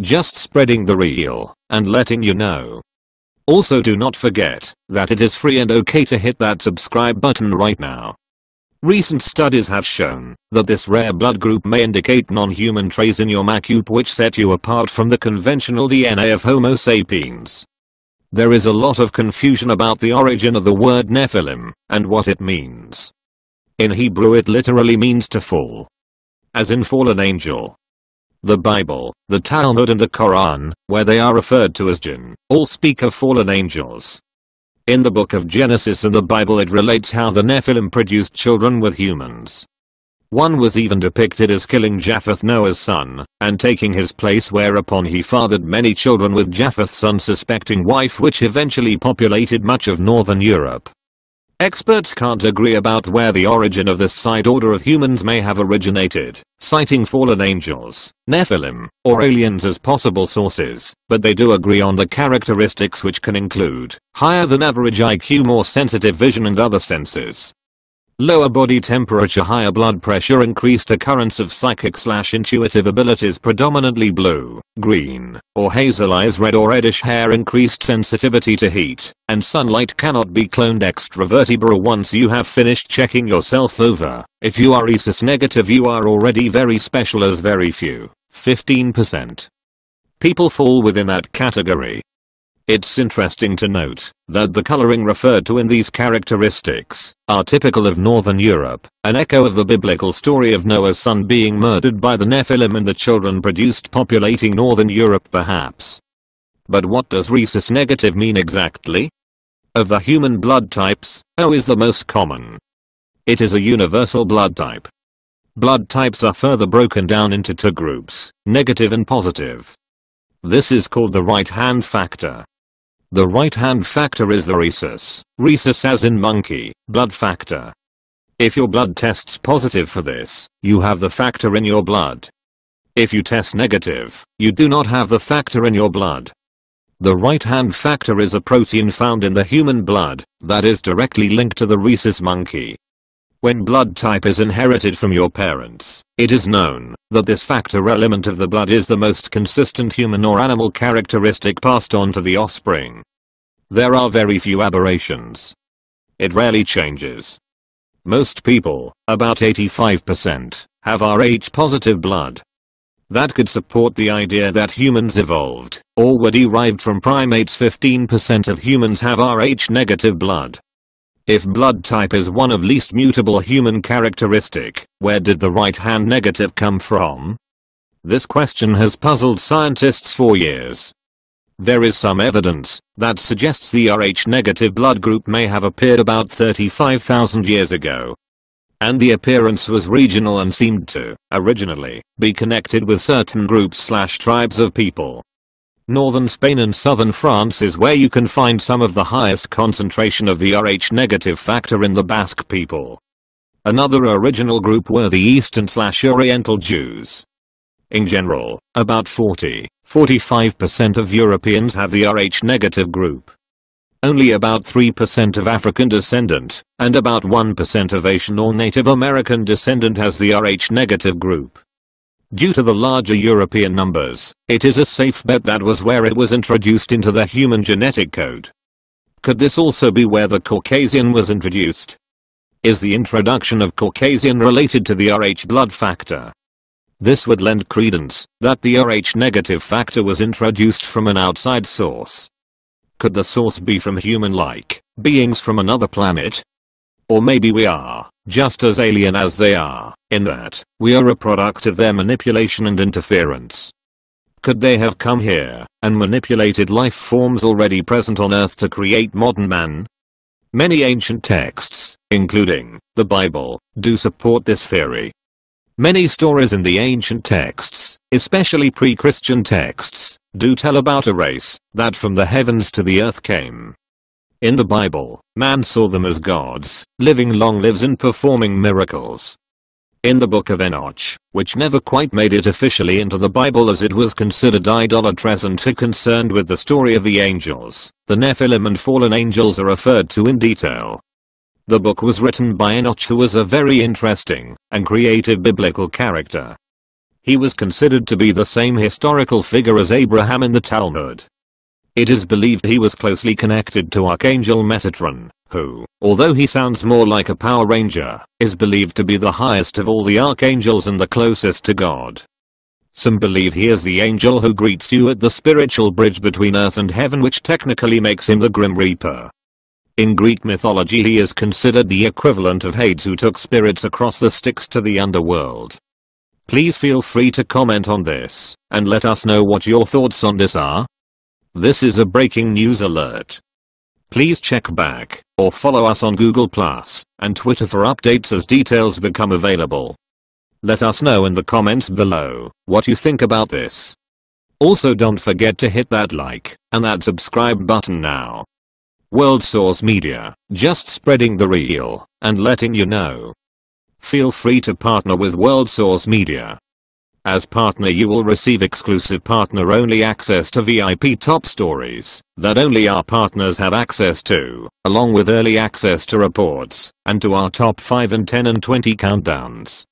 Just spreading the real and letting you know. Also do not forget that it is free and okay to hit that subscribe button right now. Recent studies have shown that this rare blood group may indicate non-human traits in your makeup which set you apart from the conventional DNA of Homo sapiens. There is a lot of confusion about the origin of the word Nephilim and what it means. In Hebrew it literally means to fall. As in fallen angel. The Bible, the Talmud and the Quran, where they are referred to as jinn, all speak of fallen angels. In the book of Genesis and the Bible it relates how the Nephilim produced children with humans. One was even depicted as killing Japheth Noah's son, and taking his place whereupon he fathered many children with Japheth's unsuspecting wife which eventually populated much of northern Europe. Experts can't agree about where the origin of this side order of humans may have originated, citing fallen angels, Nephilim, or aliens as possible sources, but they do agree on the characteristics which can include higher than average IQ more sensitive vision and other senses, Lower body temperature higher blood pressure increased occurrence of psychic slash intuitive abilities predominantly blue, green, or hazel eyes red or reddish hair increased sensitivity to heat, and sunlight cannot be cloned extra vertebra once you have finished checking yourself over. If you are rhesus negative you are already very special as very few, 15%. People fall within that category, it's interesting to note that the coloring referred to in these characteristics are typical of Northern Europe, an echo of the biblical story of Noah's son being murdered by the Nephilim and the children produced populating Northern Europe perhaps. But what does rhesus negative mean exactly? Of the human blood types, O is the most common. It is a universal blood type. Blood types are further broken down into two groups, negative and positive. This is called the right hand factor. The right hand factor is the rhesus, rhesus as in monkey, blood factor. If your blood tests positive for this, you have the factor in your blood. If you test negative, you do not have the factor in your blood. The right hand factor is a protein found in the human blood that is directly linked to the rhesus monkey. When blood type is inherited from your parents, it is known that this factor element of the blood is the most consistent human or animal characteristic passed on to the offspring. There are very few aberrations. It rarely changes. Most people, about 85%, have Rh positive blood. That could support the idea that humans evolved, or were derived from primates 15% of humans have Rh negative blood. If blood type is one of least mutable human characteristic, where did the right hand negative come from? This question has puzzled scientists for years. There is some evidence that suggests the Rh negative blood group may have appeared about 35,000 years ago. And the appearance was regional and seemed to, originally, be connected with certain groups slash tribes of people. Northern Spain and southern France is where you can find some of the highest concentration of the Rh negative factor in the Basque people. Another original group were the Eastern slash Oriental Jews. In general, about 40-45% of Europeans have the Rh negative group. Only about 3% of African descendant, and about 1% of Asian or Native American descendant has the Rh negative group. Due to the larger European numbers, it is a safe bet that was where it was introduced into the human genetic code. Could this also be where the Caucasian was introduced? Is the introduction of Caucasian related to the Rh blood factor? This would lend credence that the Rh negative factor was introduced from an outside source. Could the source be from human-like beings from another planet? Or maybe we are just as alien as they are, in that we are a product of their manipulation and interference. Could they have come here and manipulated life forms already present on Earth to create modern man? Many ancient texts, including the Bible, do support this theory. Many stories in the ancient texts, especially pre-Christian texts, do tell about a race that from the heavens to the earth came in the Bible, man saw them as gods, living long lives and performing miracles. In the book of Enoch, which never quite made it officially into the Bible as it was considered idolatrous and too concerned with the story of the angels, the Nephilim and fallen angels are referred to in detail. The book was written by Enoch who was a very interesting and creative biblical character. He was considered to be the same historical figure as Abraham in the Talmud. It is believed he was closely connected to Archangel Metatron, who, although he sounds more like a Power Ranger, is believed to be the highest of all the archangels and the closest to God. Some believe he is the angel who greets you at the spiritual bridge between earth and heaven which technically makes him the Grim Reaper. In Greek mythology he is considered the equivalent of Hades who took spirits across the Styx to the underworld. Please feel free to comment on this, and let us know what your thoughts on this are. This is a breaking news alert. Please check back, or follow us on Google Plus, and Twitter for updates as details become available. Let us know in the comments below, what you think about this. Also don't forget to hit that like, and that subscribe button now. World Source Media, just spreading the real, and letting you know. Feel free to partner with World Source Media. As partner you will receive exclusive partner only access to VIP top stories that only our partners have access to, along with early access to reports, and to our top 5 and 10 and 20 countdowns.